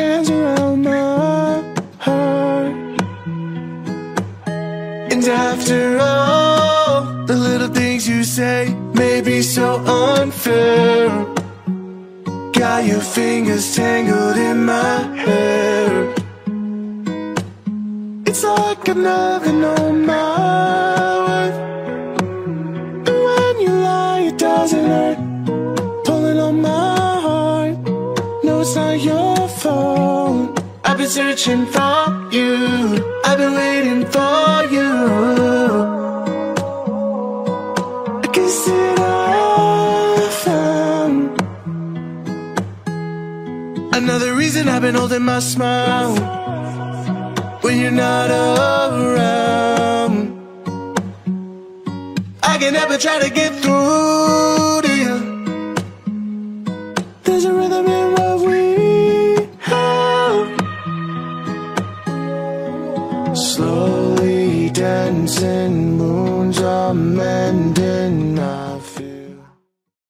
hands around my heart. And after all the little things you say May be so unfair. Got your fingers tangled in my hair. It's like I've never known my worth. And when you lie it doesn't hurt. No, it's not your fault. I've been searching for you. I've been waiting for you. I guess that I found Another reason I've been holding my smile When you're not around. I can never try to get through to you. There's a rhythm in what Slowly dancing, moons are mending